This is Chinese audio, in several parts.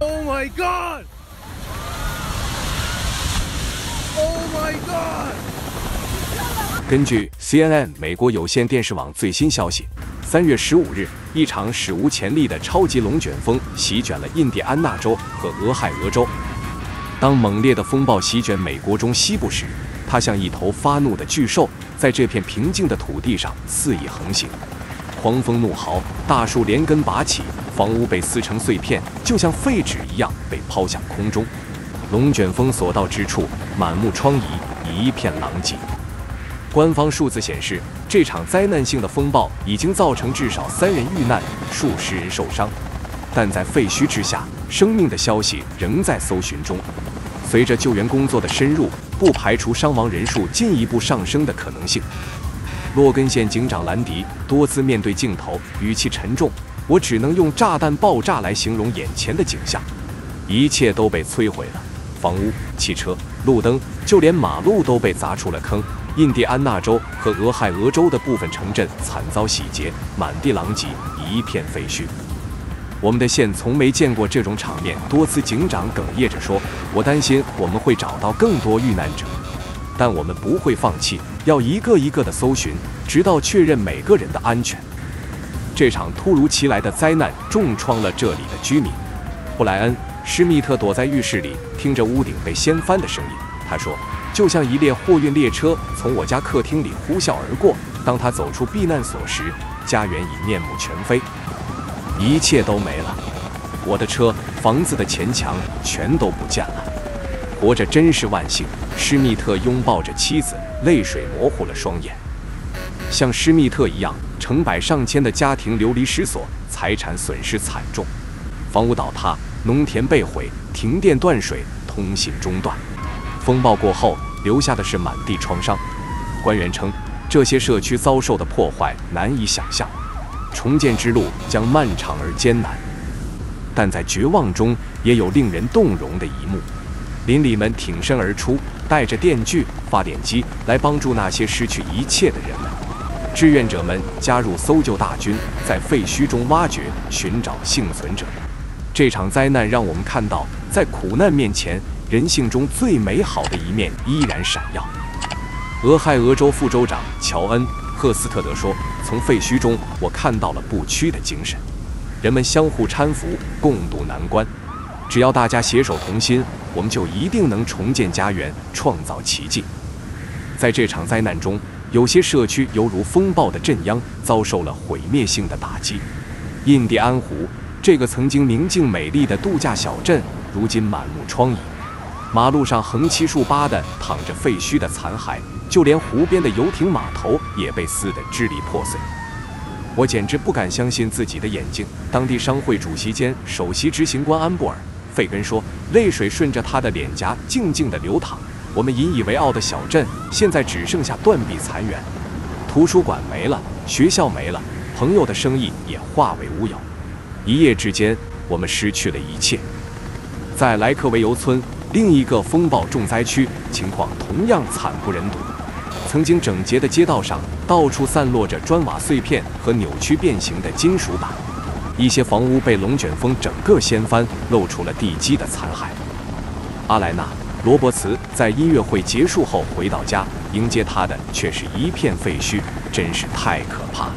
Oh my god! Oh my god! 根据 CNN 美国有线电视网最新消息，三月十五日，一场史无前例的超级龙卷风席卷了印第安纳州和俄亥俄州。当猛烈的风暴席卷美国中西部时，它像一头发怒的巨兽，在这片平静的土地上肆意横行。狂风怒嚎，大树连根拔起，房屋被撕成碎片，就像废纸一样被抛向空中。龙卷风所到之处，满目疮痍，一片狼藉。官方数字显示，这场灾难性的风暴已经造成至少三人遇难，数十人受伤。但在废墟之下，生命的消息仍在搜寻中。随着救援工作的深入，不排除伤亡人数进一步上升的可能性。洛根县警长兰迪多次面对镜头，语气沉重：“我只能用炸弹爆炸来形容眼前的景象，一切都被摧毁了，房屋、汽车、路灯，就连马路都被砸出了坑。印第安纳州和俄亥俄州的部分城镇惨遭洗劫，满地狼藉，一片废墟。我们的县从没见过这种场面。”多次警长哽咽着说：“我担心我们会找到更多遇难者。”但我们不会放弃，要一个一个的搜寻，直到确认每个人的安全。这场突如其来的灾难重创了这里的居民。布莱恩·施密特躲在浴室里，听着屋顶被掀翻的声音。他说：“就像一列货运列车从我家客厅里呼啸而过。当他走出避难所时，家园已面目全非，一切都没了。我的车、房子的前墙全都不见了。活着真是万幸。”施密特拥抱着妻子，泪水模糊了双眼。像施密特一样，成百上千的家庭流离失所，财产损失惨重，房屋倒塌，农田被毁，停电断水，通信中断。风暴过后，留下的是满地创伤。官员称，这些社区遭受的破坏难以想象，重建之路将漫长而艰难。但在绝望中，也有令人动容的一幕。邻里们挺身而出，带着电锯、发电机来帮助那些失去一切的人们。志愿者们加入搜救大军，在废墟中挖掘、寻找幸存者。这场灾难让我们看到，在苦难面前，人性中最美好的一面依然闪耀。俄亥俄州副州长乔恩·赫斯特德说：“从废墟中，我看到了不屈的精神，人们相互搀扶，共度难关。只要大家携手同心。”我们就一定能重建家园，创造奇迹。在这场灾难中，有些社区犹如风暴的镇央，遭受了毁灭性的打击。印第安湖这个曾经宁静美丽的度假小镇，如今满目疮痍。马路上横七竖八的躺着废墟的残骸，就连湖边的游艇码头也被撕得支离破碎。我简直不敢相信自己的眼睛。当地商会主席兼首席执行官安布尔。费根说：“泪水顺着他的脸颊静静地流淌。我们引以为傲的小镇，现在只剩下断壁残垣。图书馆没了，学校没了，朋友的生意也化为乌有。一夜之间，我们失去了一切。”在莱克维尤村另一个风暴重灾区，情况同样惨不忍睹。曾经整洁的街道上，到处散落着砖瓦碎片和扭曲变形的金属板。一些房屋被龙卷风整个掀翻，露出了地基的残骸。阿莱娜·罗伯茨在音乐会结束后回到家，迎接他的却是一片废墟，真是太可怕了。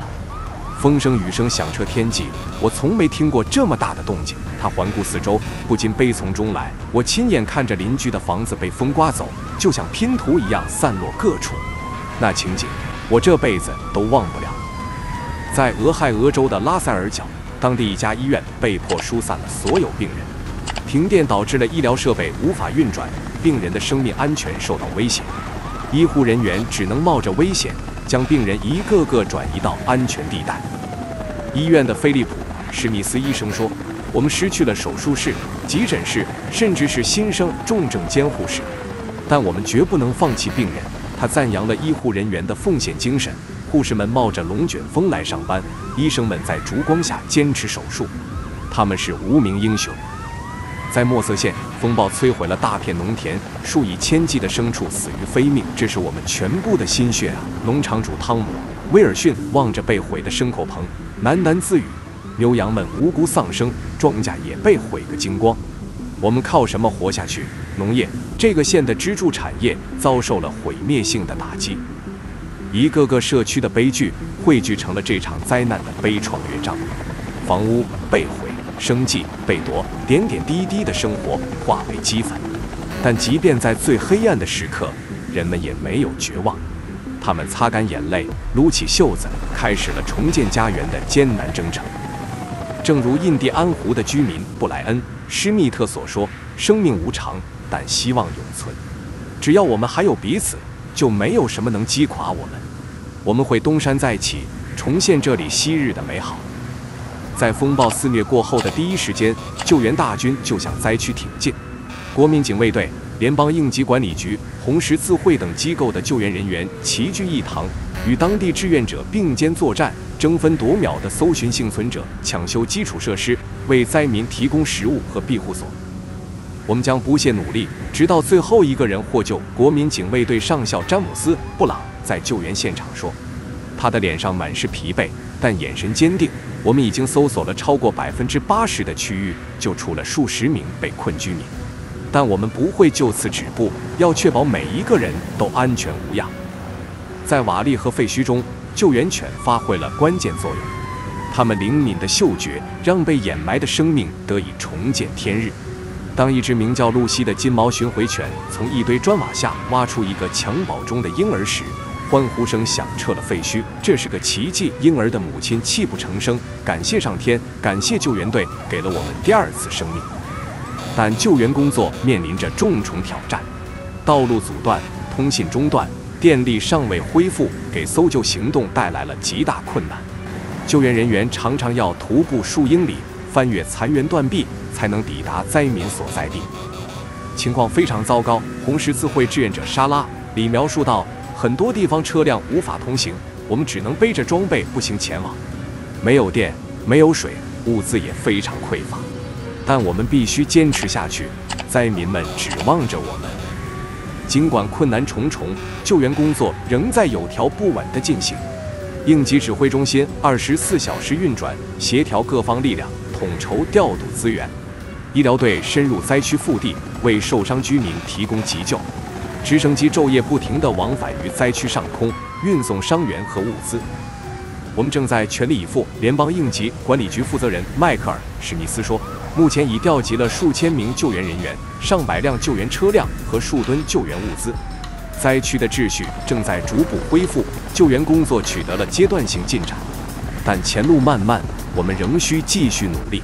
风声雨声响彻天际，我从没听过这么大的动静。他环顾四周，不禁悲从中来。我亲眼看着邻居的房子被风刮走，就像拼图一样散落各处，那情景我这辈子都忘不了。在俄亥俄州的拉塞尔角。当地一家医院被迫疏散了所有病人，停电导致了医疗设备无法运转，病人的生命安全受到威胁。医护人员只能冒着危险将病人一个个转移到安全地带。医院的菲利普·史密斯医生说：“我们失去了手术室、急诊室，甚至是新生重症监护室，但我们绝不能放弃病人。”他赞扬了医护人员的奉献精神。护士们冒着龙卷风来上班，医生们在烛光下坚持手术，他们是无名英雄。在墨瑟县，风暴摧毁了大片农田，数以千计的牲畜死于非命，这是我们全部的心血啊！农场主汤姆·威尔逊望着被毁的牲口棚，喃喃自语：“牛羊们无辜丧生，庄稼也被毁个精光。我们靠什么活下去？农业这个县的支柱产业遭受了毁灭性的打击，一个个社区的悲剧汇聚成了这场灾难的悲怆乐章。房屋被毁，生计被夺，点点滴滴的生活化为齑粉。但即便在最黑暗的时刻，人们也没有绝望。他们擦干眼泪，撸起袖子，开始了重建家园的艰难征程。正如印第安湖的居民布莱恩·施密特所说：“生命无常，但希望永存。只要我们还有彼此，就没有什么能击垮我们。我们会东山再起，重现这里昔日的美好。”在风暴肆虐过后的第一时间，救援大军就向灾区挺进。国民警卫队。联邦应急管理局、红十字会等机构的救援人员齐聚一堂，与当地志愿者并肩作战，争分夺秒地搜寻幸存者，抢修基础设施，为灾民提供食物和庇护所。我们将不懈努力，直到最后一个人获救。国民警卫队上校詹姆斯·布朗在救援现场说：“他的脸上满是疲惫，但眼神坚定。我们已经搜索了超过百分之八十的区域，救出了数十名被困居民。”但我们不会就此止步，要确保每一个人都安全无恙。在瓦砾和废墟中，救援犬发挥了关键作用。它们灵敏的嗅觉让被掩埋的生命得以重见天日。当一只名叫露西的金毛巡回犬从一堆砖瓦下挖出一个襁褓中的婴儿时，欢呼声响彻了废墟。这是个奇迹！婴儿的母亲泣不成声，感谢上天，感谢救援队，给了我们第二次生命。但救援工作面临着重重挑战，道路阻断，通信中断，电力尚未恢复，给搜救行动带来了极大困难。救援人员常常要徒步数英里，翻越残垣断壁，才能抵达灾民所在地。情况非常糟糕。红十字会志愿者莎拉里描述道：“很多地方车辆无法通行，我们只能背着装备步行前往。没有电，没有水，物资也非常匮乏。”但我们必须坚持下去，灾民们指望着我们。尽管困难重重，救援工作仍在有条不紊地进行。应急指挥中心二十四小时运转，协调各方力量，统筹调度资源。医疗队深入灾区腹地，为受伤居民提供急救。直升机昼夜不停地往返于灾区上空，运送伤员和物资。我们正在全力以赴。联邦应急管理局负责人迈克尔·史密斯说。目前已调集了数千名救援人员、上百辆救援车辆和数吨救援物资，灾区的秩序正在逐步恢复，救援工作取得了阶段性进展，但前路漫漫，我们仍需继续努力。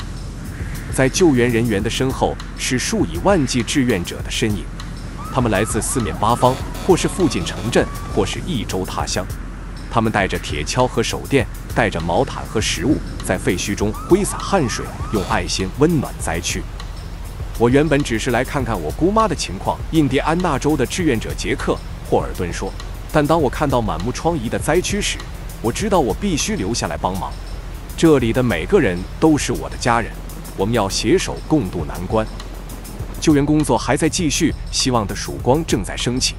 在救援人员的身后是数以万计志愿者的身影，他们来自四面八方，或是附近城镇，或是异州他乡。他们带着铁锹和手电，带着毛毯和食物，在废墟中挥洒汗水，用爱心温暖灾区。我原本只是来看看我姑妈的情况，印第安纳州的志愿者杰克·霍尔顿说。但当我看到满目疮痍的灾区时，我知道我必须留下来帮忙。这里的每个人都是我的家人，我们要携手共度难关。救援工作还在继续，希望的曙光正在升起。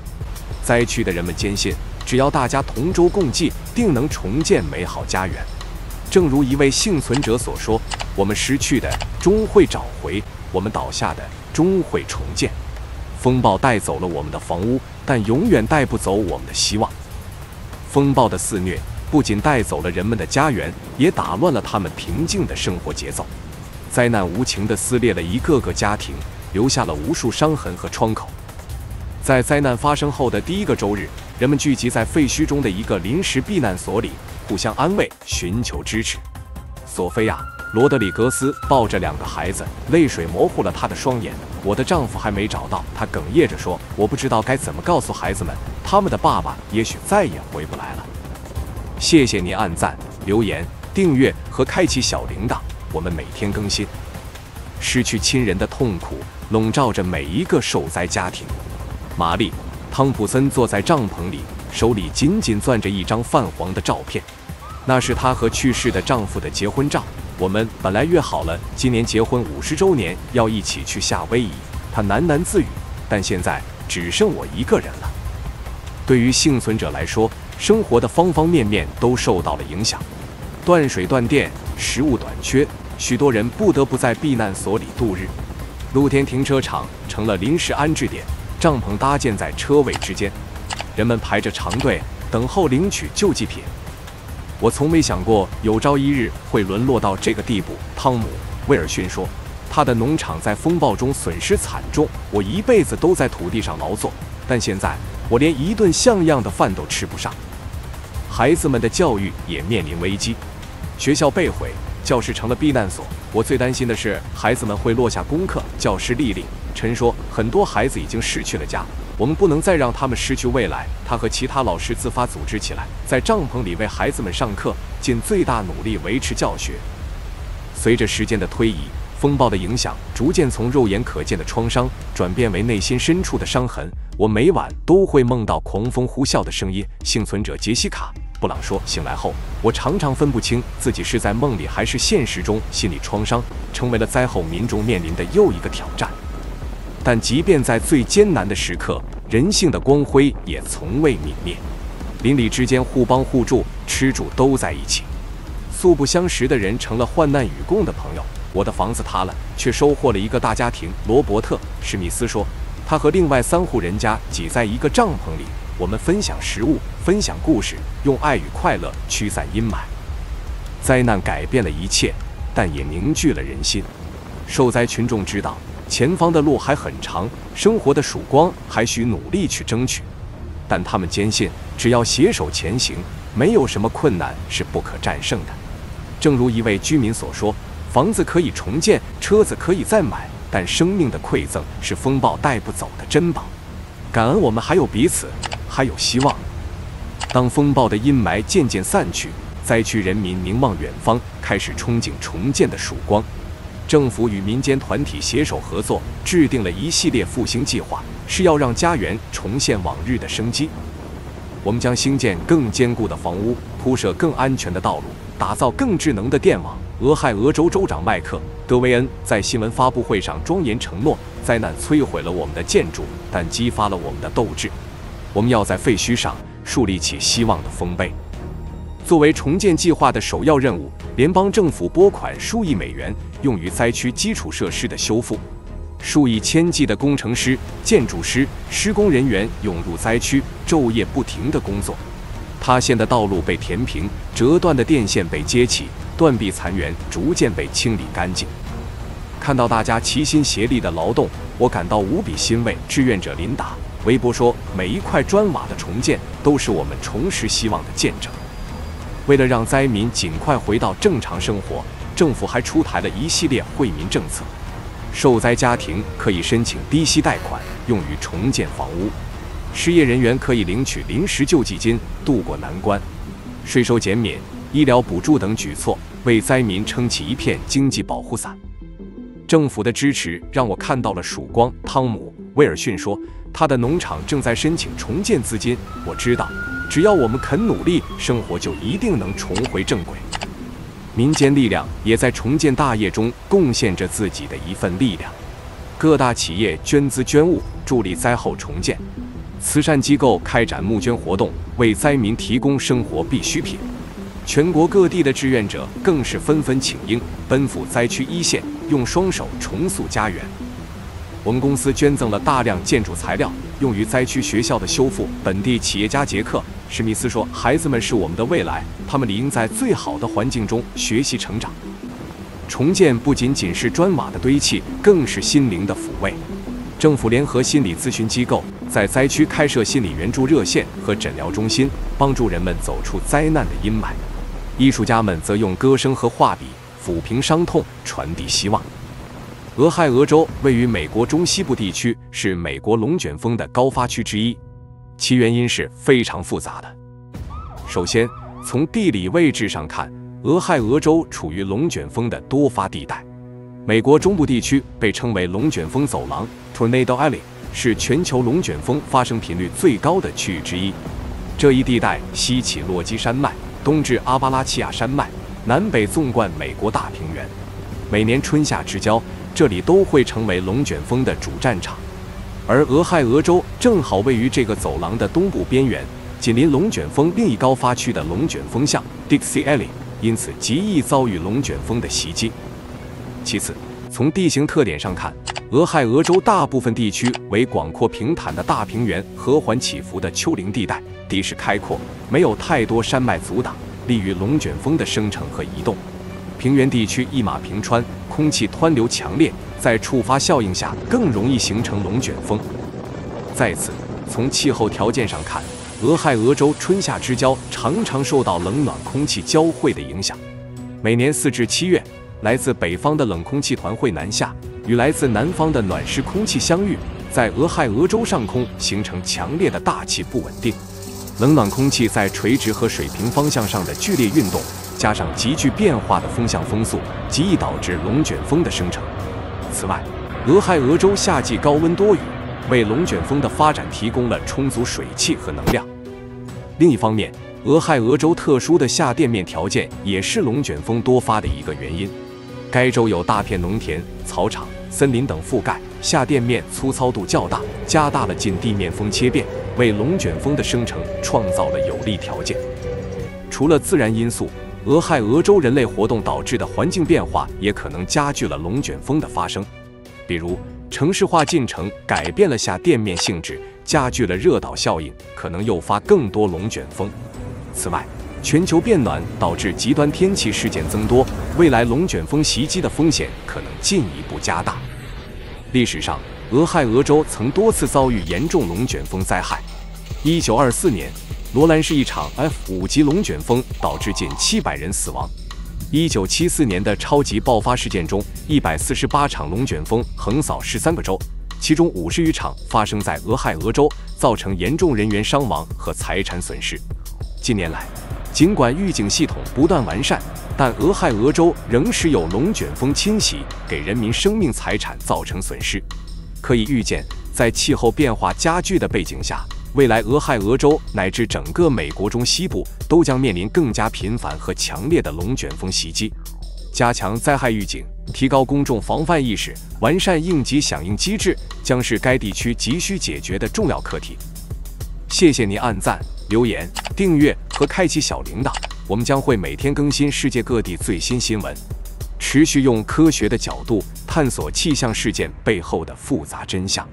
灾区的人们坚信。只要大家同舟共济，定能重建美好家园。正如一位幸存者所说：“我们失去的终会找回，我们倒下的终会重建。风暴带走了我们的房屋，但永远带不走我们的希望。风暴的肆虐不仅带走了人们的家园，也打乱了他们平静的生活节奏。灾难无情地撕裂了一个个家庭，留下了无数伤痕和创口。在灾难发生后的第一个周日。”人们聚集在废墟中的一个临时避难所里，互相安慰，寻求支持。索菲亚·罗德里格斯抱着两个孩子，泪水模糊了她的双眼。我的丈夫还没找到，她哽咽着说：“我不知道该怎么告诉孩子们，他们的爸爸也许再也回不来了。”谢谢您按赞、留言、订阅和开启小铃铛，我们每天更新。失去亲人的痛苦笼罩着每一个受灾家庭。玛丽。汤普森坐在帐篷里，手里紧紧攥着一张泛黄的照片，那是她和去世的丈夫的结婚照。我们本来约好了今年结婚五十周年要一起去夏威夷，她喃喃自语。但现在只剩我一个人了。对于幸存者来说，生活的方方面面都受到了影响：断水断电、食物短缺，许多人不得不在避难所里度日。露天停车场成了临时安置点，帐篷搭建在车位之间，人们排着长队等候领取救济品。我从没想过有朝一日会沦落到这个地步。汤姆·威尔逊说：“他的农场在风暴中损失惨重，我一辈子都在土地上劳作，但现在我连一顿像样的饭都吃不上。孩子们的教育也面临危机，学校被毁，教室成了避难所。我最担心的是孩子们会落下功课。”教师丽丽陈说：“很多孩子已经失去了家。”我们不能再让他们失去未来。他和其他老师自发组织起来，在帐篷里为孩子们上课，尽最大努力维持教学。随着时间的推移，风暴的影响逐渐从肉眼可见的创伤转变为内心深处的伤痕。我每晚都会梦到狂风呼啸的声音。幸存者杰西卡·布朗说：“醒来后，我常常分不清自己是在梦里还是现实中。心理创伤成为了灾后民众面临的又一个挑战。”但即便在最艰难的时刻，人性的光辉也从未泯灭。邻里之间互帮互助，吃住都在一起。素不相识的人成了患难与共的朋友。我的房子塌了，却收获了一个大家庭。罗伯特·史密斯说：“他和另外三户人家挤在一个帐篷里，我们分享食物，分享故事，用爱与快乐驱散阴霾。灾难改变了一切，但也凝聚了人心。受灾群众知道。”前方的路还很长，生活的曙光还需努力去争取，但他们坚信，只要携手前行，没有什么困难是不可战胜的。正如一位居民所说：“房子可以重建，车子可以再买，但生命的馈赠是风暴带不走的珍宝。”感恩我们还有彼此，还有希望。当风暴的阴霾渐渐散去，灾区人民凝望远方，开始憧憬重建的曙光。政府与民间团体携手合作，制定了一系列复兴计划，是要让家园重现往日的生机。我们将兴建更坚固的房屋，铺设更安全的道路，打造更智能的电网。俄亥俄州州长麦克·德维恩在新闻发布会上庄严承诺：“灾难摧毁了我们的建筑，但激发了我们的斗志。我们要在废墟上树立起希望的丰碑。”作为重建计划的首要任务，联邦政府拨款数亿美元用于灾区基础设施的修复，数以千计的工程师、建筑师、施工人员涌入灾区，昼夜不停地工作。塌陷的道路被填平，折断的电线被接起，断壁残垣逐渐被清理干净。看到大家齐心协力的劳动，我感到无比欣慰。志愿者琳达·微博说：“每一块砖瓦的重建，都是我们重拾希望的见证。”为了让灾民尽快回到正常生活，政府还出台了一系列惠民政策。受灾家庭可以申请低息贷款，用于重建房屋；失业人员可以领取临时救济金，渡过难关；税收减免、医疗补助等举措为灾民撑起一片经济保护伞。政府的支持让我看到了曙光。汤姆·威尔逊说：“他的农场正在申请重建资金。”我知道。只要我们肯努力，生活就一定能重回正轨。民间力量也在重建大业中贡献着自己的一份力量。各大企业捐资捐物，助力灾后重建；慈善机构开展募捐活动，为灾民提供生活必需品。全国各地的志愿者更是纷纷请缨，奔赴灾区一线，用双手重塑家园。我们公司捐赠了大量建筑材料。用于灾区学校的修复。本地企业家杰克·史密斯说：“孩子们是我们的未来，他们理应在最好的环境中学习成长。重建不仅仅是砖瓦的堆砌，更是心灵的抚慰。政府联合心理咨询机构在灾区开设心理援助热线和诊疗中心，帮助人们走出灾难的阴霾。艺术家们则用歌声和画笔抚平伤痛，传递希望。”俄亥俄州位于美国中西部地区，是美国龙卷风的高发区之一，其原因是非常复杂的。首先，从地理位置上看，俄亥俄州处于龙卷风的多发地带。美国中部地区被称为龙卷风走廊 （Tornado Alley），是全球龙卷风发生频率最高的区域之一。这一地带西起落基山脉，东至阿巴拉契亚山脉，南北纵贯美国大平原，每年春夏之交。这里都会成为龙卷风的主战场，而俄亥俄州正好位于这个走廊的东部边缘，紧邻龙卷风另一高发区的龙卷风巷 Dixie Alley，因此极易遭遇龙卷风的袭击。其次，从地形特点上看，俄亥俄州大部分地区为广阔平坦的大平原，和缓起伏的丘陵地带，地势开阔，没有太多山脉阻挡，利于龙卷风的生成和移动。平原地区一马平川，空气湍流强烈，在触发效应下更容易形成龙卷风。再次，从气候条件上看，俄亥俄州春夏之交常常受到冷暖空气交汇的影响。每年四至七月，来自北方的冷空气团会南下，与来自南方的暖湿空气相遇，在俄亥俄州上空形成强烈的大气不稳定。冷暖空气在垂直和水平方向上的剧烈运动。加上急剧变化的风向风速，极易导致龙卷风的生成。此外，俄亥俄州夏季高温多雨，为龙卷风的发展提供了充足水汽和能量。另一方面，俄亥俄州特殊的下垫面条件也是龙卷风多发的一个原因。该州有大片农田、草场、森林等覆盖，下垫面粗糙度较大，加大了近地面风切变，为龙卷风的生成创造了有利条件。除了自然因素，俄亥俄州人类活动导致的环境变化也可能加剧了龙卷风的发生，比如城市化进程改变了下垫面性质，加剧了热岛效应，可能诱发更多龙卷风。此外，全球变暖导致极端天气事件增多，未来龙卷风袭击的风险可能进一步加大。历史上，俄亥俄州曾多次遭遇严重龙卷风灾害。一九二四年。罗兰是一场 F 五级龙卷风，导致近七百人死亡。一九七四年的超级爆发事件中，一百四十八场龙卷风横扫十三个州，其中五十余场发生在俄亥俄州，造成严重人员伤亡和财产损失。近年来，尽管预警系统不断完善，但俄亥俄州仍时有龙卷风侵袭，给人民生命财产造成损失。可以预见，在气候变化加剧的背景下。未来，俄亥俄州乃至整个美国中西部都将面临更加频繁和强烈的龙卷风袭击。加强灾害预警，提高公众防范意识，完善应急响应机制，将是该地区急需解决的重要课题。谢谢您按赞、留言、订阅和开启小铃铛，我们将会每天更新世界各地最新新闻，持续用科学的角度探索气象事件背后的复杂真相。